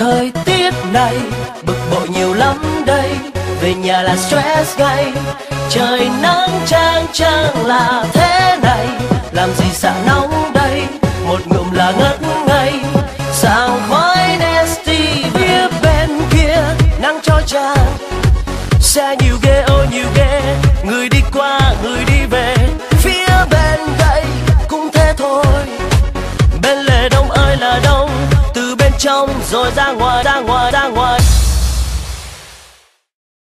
Thời tiết này, bực bội nhiều lắm đây. Về nhà là stress gay. trời nắng chang chang là thế này. Làm gì xả nóng đây? Một ngụm là ngất ngây. Sảng khoái nasty phía bên kia, nắng cho chang. Xe nhiều ghê ôi nhiều ghê. Người đi qua, người đi về. Phía bên đây cũng thế thôi. Bên lề đông ơi là đông. 中，说让我让我让我。